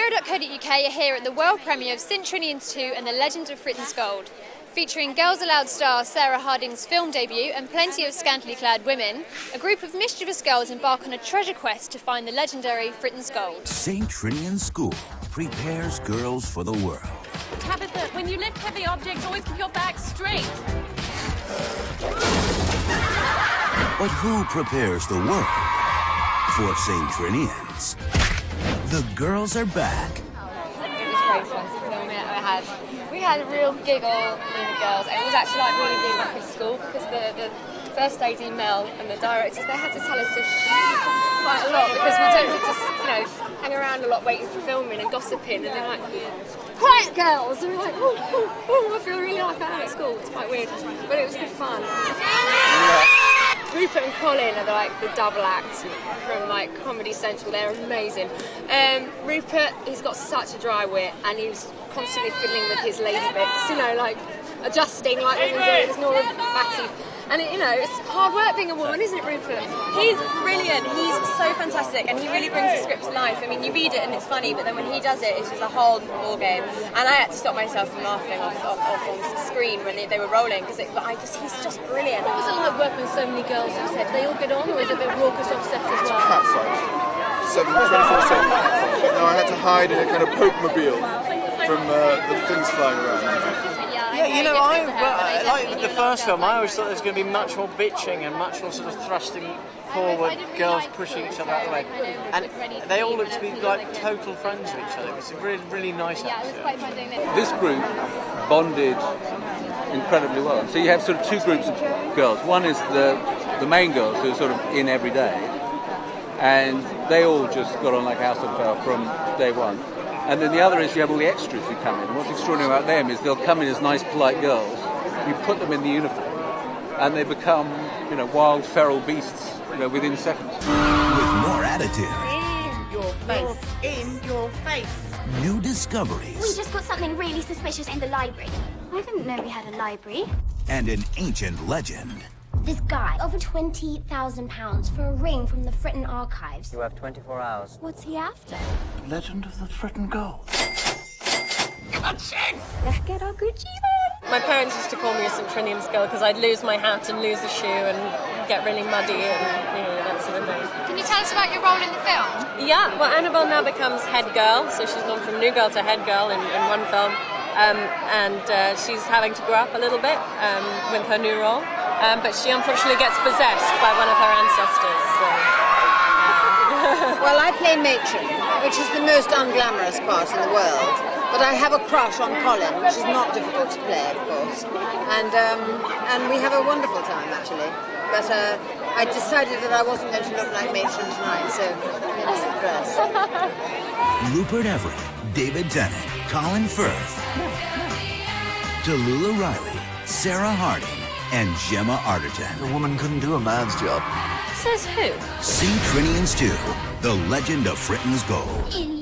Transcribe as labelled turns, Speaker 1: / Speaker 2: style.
Speaker 1: Mirror.co.uk are here at the world premiere of St Trinian's 2 and the Legend of Fritton's Gold. Featuring Girls Aloud star Sarah Harding's film debut and plenty of scantily clad women, a group of mischievous girls embark on a treasure quest to find the legendary Fritton's Gold.
Speaker 2: St. Trinian School prepares girls for the world.
Speaker 3: Tabitha, when you lift heavy objects, always keep your back straight.
Speaker 2: But who prepares the world for St. Trinians? The girls are back.
Speaker 1: Had, we had a real giggle with the girls. It was actually like really being back in school because the, the first AD Mel and the directors they had to tell us to shh quite a lot because we tended to you know hang around a lot waiting for filming and gossiping and they're like quiet girls and we're like oh, oh, oh I feel really like I'm at school. It's quite weird, but it was good fun. Rupert and Colin are the, like the double act from like Comedy Central. They're amazing. Um, Rupert, he's got such a dry wit, and he's constantly fiddling with his lady bits. You know, like adjusting like women do. There's Nora Batty. And it, you know, it's hard work being a woman, isn't it, Rupert?
Speaker 4: He's brilliant. He's so fantastic, and he really brings the script to life. I mean, you read it and it's funny, but then when he does it, it's just a whole ball game. And I had to stop myself from laughing off, off, off on the screen when they, they were rolling because I just he's just brilliant.
Speaker 1: Was it like working with so many girls on set? Do they all get on, or is it a bit raucous off set as well?
Speaker 5: cat fight. Seven, 24 7 cat fight. No, I had to hide in a kind of Popemobile from uh, the things flying around.
Speaker 6: Yeah, you know, I well, like the first film. I always thought there was going to be much more bitching and much more sort of thrusting forward, girls pushing each other out of the way, and they all look to be like total friends with each other. It was a really, really nice
Speaker 1: Yeah, it was
Speaker 6: episode.
Speaker 1: quite fun doing this.
Speaker 7: this group bonded incredibly well. So you have sort of two groups of girls. One is the the main girls who are sort of in every day, and they all just got on like house on fire from day one. And then the other is you have all the extras who come in. And what's extraordinary about them is they'll come in as nice, polite girls. You put them in the uniform, and they become, you know, wild, feral beasts, you know, within seconds.
Speaker 2: With more attitude,
Speaker 4: In your face. In your face.
Speaker 2: new discoveries.
Speaker 8: We just got something really suspicious in the library. I didn't know we had a library.
Speaker 2: and an ancient legend.
Speaker 8: This guy over £20,000 for a ring from the Fritton archives.
Speaker 9: You have 24 hours.
Speaker 8: What's he after?
Speaker 7: Legend of the Fritton Gold.
Speaker 8: Let's get our Gucci on.
Speaker 4: My parents used to call me a St Trinian's girl because I'd lose my hat and lose a shoe and get really muddy and you know that sort of thing.
Speaker 1: Can you tell us about your role in the film?
Speaker 4: Yeah, well, Annabelle now becomes head girl, so she's gone from new girl to head girl in, in one film, um, and uh, she's having to grow up a little bit um, with her new role. Um, but she unfortunately gets possessed by one of her ancestors. So.
Speaker 10: Well, I play matron, which is the most unglamorous part in the world. But I have a crush on Colin, which is not difficult to play, of course. And um, and we have a wonderful time, actually. But uh, I decided that I wasn't going to look like matron tonight, so here's the dress.
Speaker 2: Rupert Everett, David Tennant, Colin Firth, Talulah Riley, Sarah Harding, and Gemma Arterton.
Speaker 5: A woman couldn't do a man's job.
Speaker 4: Says who?
Speaker 2: St. Trinian's 2, The Legend of Fritton's Gold.
Speaker 8: In